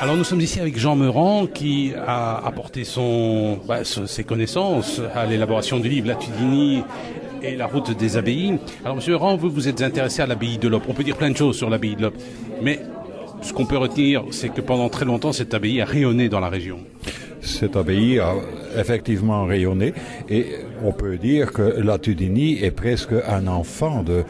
Alors nous sommes ici avec Jean Meurant qui a apporté son, bah, ses connaissances à l'élaboration du livre La Tudini et la route des abbayes. Alors Monsieur Meurant, vous vous êtes intéressé à l'abbaye de Lop. On peut dire plein de choses sur l'abbaye de Lop, mais ce qu'on peut retenir, c'est que pendant très longtemps, cette abbaye a rayonné dans la région. Cette abbaye a effectivement rayonné et on peut dire que la Tudini est presque un enfant de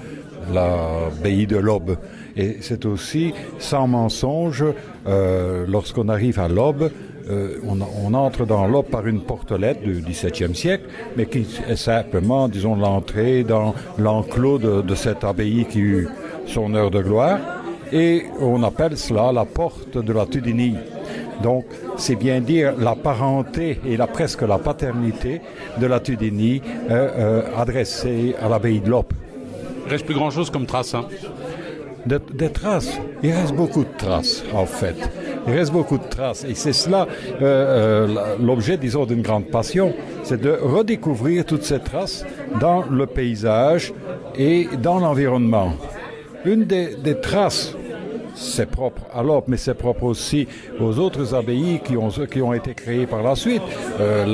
l'abbaye de l'Aube. Et c'est aussi, sans mensonge, euh, lorsqu'on arrive à l'Aube, euh, on, on, entre dans l'Aube par une portelette du XVIIe siècle, mais qui est simplement, disons, l'entrée dans l'enclos de, de cette abbaye qui eut son heure de gloire. Et on appelle cela la porte de la Tudini. Donc, c'est bien dire la parenté et la, presque la paternité de la Tudini euh, euh, adressée à l'abbaye de l'Op. Il reste plus grand-chose comme trace. Hein des, traces. Il reste beaucoup de traces, en fait. Il reste beaucoup de traces. Et c'est cela euh, euh, l'objet, disons, d'une grande passion. C'est de redécouvrir toutes ces traces dans le paysage et dans l'environnement. Une des, des traces c'est propre à l'Op, mais c'est propre aussi aux autres abbayes qui ont, qui ont été créées par la suite. Euh,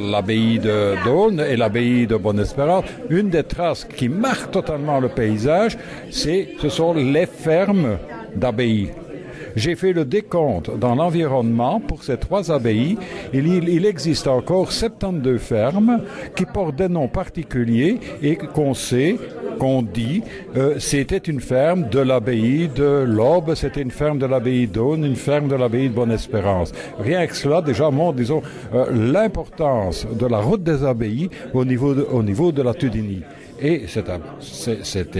L'abbaye la, de Daune et l'abbaye de Bonne-Espérance. Une des traces qui marque totalement le paysage, ce sont les fermes d'abbayes. J'ai fait le décompte dans l'environnement pour ces trois abbayes. Il, il, existe encore 72 fermes qui portent des noms particuliers et qu'on sait qu'on dit euh, c'était une ferme de l'abbaye de l'Aube, c'était une ferme de l'abbaye d'Aune, une ferme de l'abbaye de Bonne-Espérance. Rien que cela déjà montre, disons, euh, l'importance de la route des abbayes au niveau de, au niveau de la Tudini. Et cet,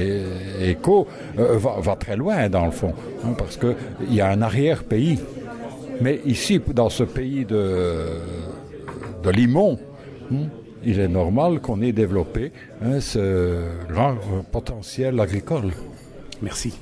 écho euh, va, très loin dans le fond, hein, parce qu'il y a un arrière-pays. Mais ici, dans ce pays de, de Limon, hein, il est normal qu'on ait développé hein, ce grand potentiel agricole. Merci.